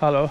Halo.